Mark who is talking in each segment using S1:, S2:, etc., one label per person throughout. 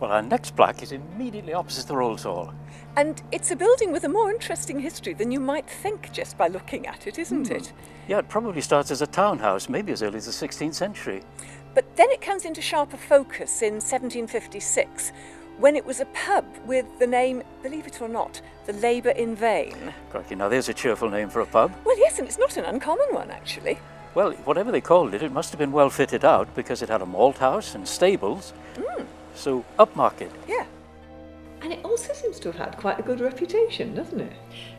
S1: Well, our next plaque is immediately opposite the Rolls Hall.
S2: And it's a building with a more interesting history than you might think just by looking at it, isn't
S1: Hmm.
S2: it?
S1: Yeah, it probably starts as a townhouse, maybe as early as the 16th century.
S2: But then it comes into sharper focus in 1756 when it was a pub with the name, believe it or not, the Labour in Vain.
S1: Crikey, now there's a cheerful name for a pub.
S2: Well, yes, and it's not an uncommon one, actually.
S1: Well, whatever they called it, it must have been well fitted out because it had a malt house and stables. So, upmarket.
S2: Yeah.
S3: And it also seems to have had quite a good reputation, doesn't it?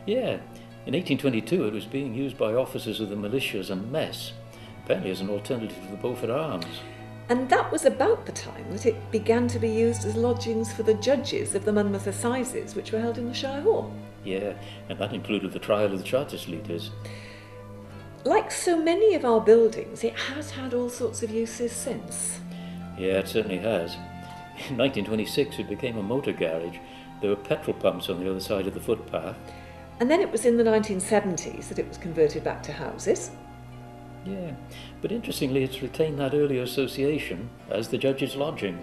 S4: Yeah, in 1822 it was being used by officers of the militia as a mess, apparently as an alternative to the Beaufort Arms.
S3: And that was about the time that it began to be used as lodgings for the judges of the Monmouth Assizes, which were held in the Shire Hall.
S4: Yeah, and that included the trial of the Chartist leaders.
S3: Like so many of our buildings, it has had all sorts of uses since.
S4: Yeah, it certainly has. In 1926 it became a motor garage. There were petrol pumps on the other side of the footpath.
S3: And then it was in the 1970s that it was converted back to houses.
S4: Yeah, but interestingly it's retained that earlier association as the judge's lodging.